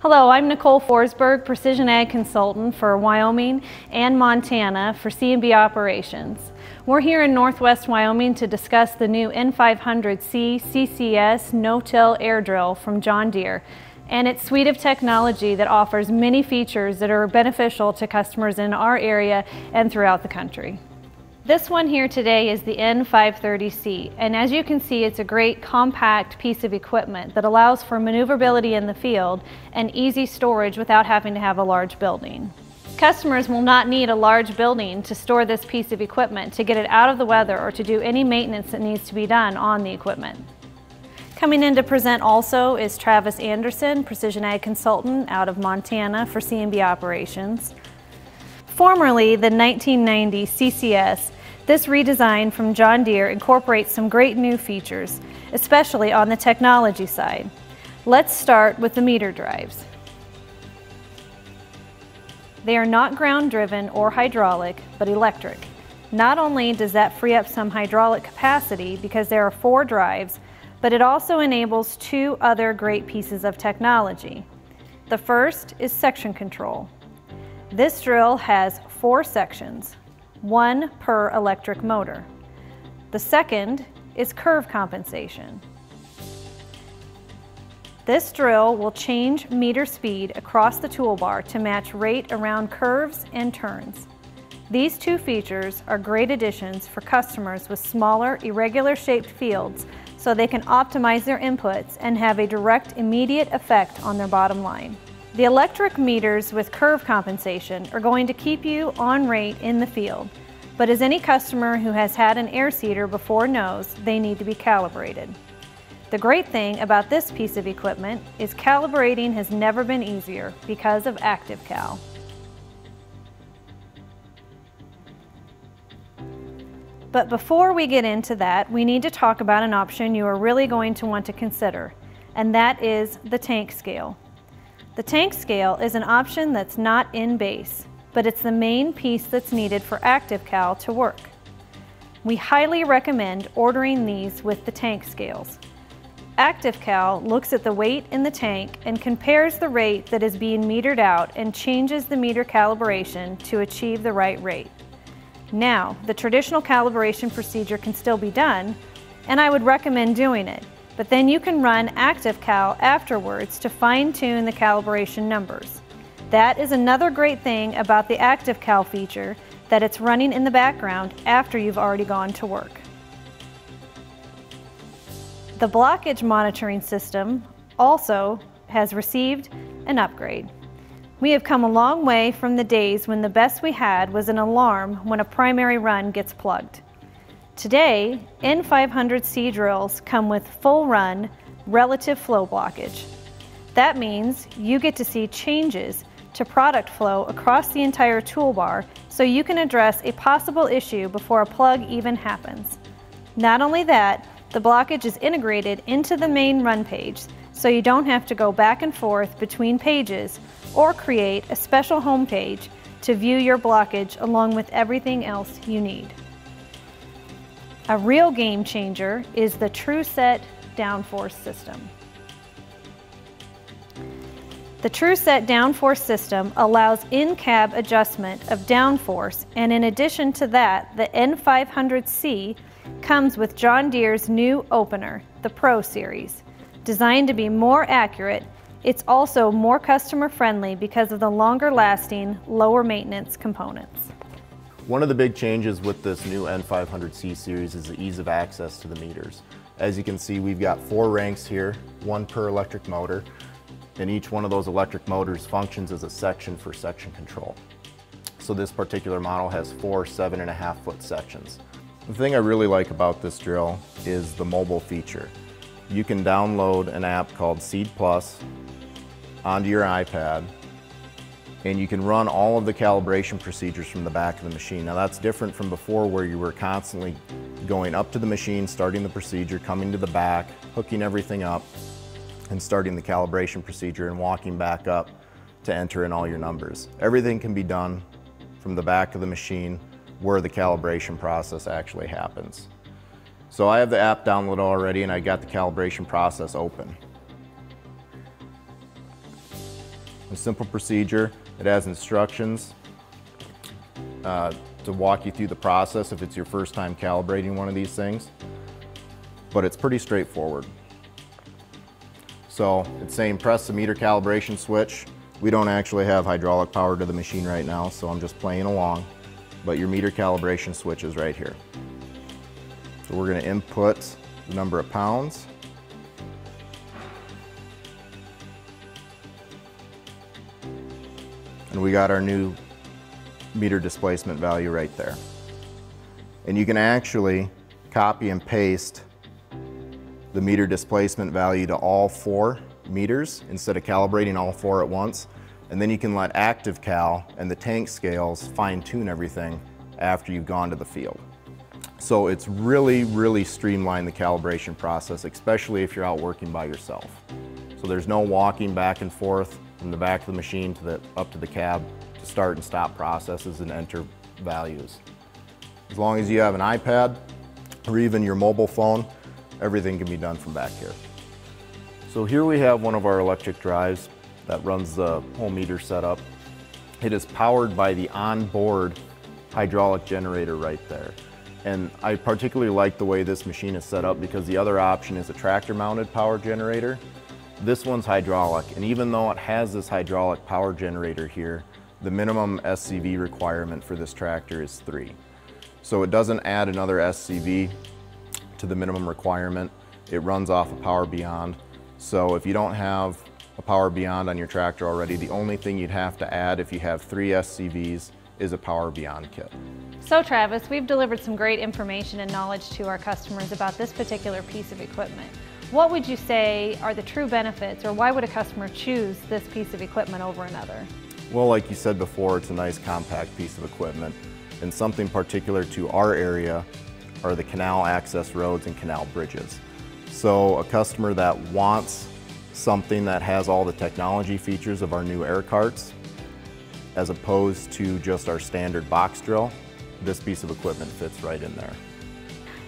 Hello, I'm Nicole Forsberg, Precision Ag Consultant for Wyoming and Montana for C&B Operations. We're here in Northwest Wyoming to discuss the new N500C CCS no-till air drill from John Deere and its suite of technology that offers many features that are beneficial to customers in our area and throughout the country. This one here today is the N530C, and as you can see, it's a great compact piece of equipment that allows for maneuverability in the field and easy storage without having to have a large building. Customers will not need a large building to store this piece of equipment to get it out of the weather or to do any maintenance that needs to be done on the equipment. Coming in to present also is Travis Anderson, Precision Ag Consultant out of Montana for C&B Operations. Formerly the 1990 CCS, this redesign from John Deere incorporates some great new features, especially on the technology side. Let's start with the meter drives. They are not ground driven or hydraulic, but electric. Not only does that free up some hydraulic capacity because there are four drives, but it also enables two other great pieces of technology. The first is section control. This drill has four sections, one per electric motor. The second is curve compensation. This drill will change meter speed across the toolbar to match rate around curves and turns. These two features are great additions for customers with smaller, irregular shaped fields so they can optimize their inputs and have a direct, immediate effect on their bottom line. The electric meters with curve compensation are going to keep you on rate in the field, but as any customer who has had an air seeder before knows, they need to be calibrated. The great thing about this piece of equipment is calibrating has never been easier because of ActiveCal. But before we get into that, we need to talk about an option you are really going to want to consider, and that is the tank scale. The tank scale is an option that's not in base, but it's the main piece that's needed for ActiveCal to work. We highly recommend ordering these with the tank scales. ActiveCal looks at the weight in the tank and compares the rate that is being metered out and changes the meter calibration to achieve the right rate. Now, the traditional calibration procedure can still be done, and I would recommend doing it, but then you can run ActiveCal afterwards to fine-tune the calibration numbers. That is another great thing about the ActiveCal feature, that it's running in the background after you've already gone to work. The blockage monitoring system also has received an upgrade. We have come a long way from the days when the best we had was an alarm when a primary run gets plugged. Today, N500C drills come with full run relative flow blockage. That means you get to see changes to product flow across the entire toolbar so you can address a possible issue before a plug even happens. Not only that, the blockage is integrated into the main run page so you don't have to go back and forth between pages or create a special home page to view your blockage along with everything else you need. A real game changer is the TruSet downforce system. The TruSet downforce system allows in-cab adjustment of downforce and in addition to that, the N500C comes with John Deere's new opener, the Pro Series. Designed to be more accurate, it's also more customer friendly because of the longer lasting, lower maintenance components. One of the big changes with this new N500C series is the ease of access to the meters. As you can see, we've got four ranks here, one per electric motor, and each one of those electric motors functions as a section for section control. So this particular model has four seven and a half foot sections. The thing I really like about this drill is the mobile feature. You can download an app called Seed Plus onto your iPad and you can run all of the calibration procedures from the back of the machine. Now that's different from before where you were constantly going up to the machine, starting the procedure, coming to the back, hooking everything up, and starting the calibration procedure and walking back up to enter in all your numbers. Everything can be done from the back of the machine where the calibration process actually happens. So I have the app downloaded already and I got the calibration process open. A simple procedure. It has instructions uh, to walk you through the process if it's your first time calibrating one of these things. But it's pretty straightforward. So it's saying press the meter calibration switch. We don't actually have hydraulic power to the machine right now, so I'm just playing along. But your meter calibration switch is right here. So we're gonna input the number of pounds. And we got our new meter displacement value right there. And you can actually copy and paste the meter displacement value to all four meters instead of calibrating all four at once. And then you can let ActiveCal and the tank scales fine tune everything after you've gone to the field. So it's really, really streamlined the calibration process, especially if you're out working by yourself. So there's no walking back and forth from the back of the machine to the, up to the cab to start and stop processes and enter values. As long as you have an iPad or even your mobile phone, everything can be done from back here. So here we have one of our electric drives that runs the whole meter setup. It is powered by the onboard hydraulic generator right there. And I particularly like the way this machine is set up because the other option is a tractor mounted power generator. This one's hydraulic, and even though it has this hydraulic power generator here, the minimum SCV requirement for this tractor is three. So it doesn't add another SCV to the minimum requirement. It runs off of Power Beyond. So if you don't have a Power Beyond on your tractor already, the only thing you'd have to add if you have three SCVs is a Power Beyond kit. So Travis, we've delivered some great information and knowledge to our customers about this particular piece of equipment. What would you say are the true benefits or why would a customer choose this piece of equipment over another? Well, like you said before, it's a nice compact piece of equipment and something particular to our area are the canal access roads and canal bridges. So a customer that wants something that has all the technology features of our new air carts as opposed to just our standard box drill, this piece of equipment fits right in there.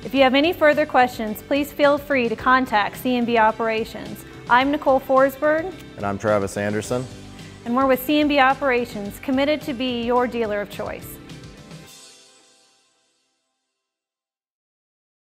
If you have any further questions, please feel free to contact C&B Operations. I'm Nicole Forsberg. And I'm Travis Anderson. And we're with C&B Operations, committed to be your dealer of choice.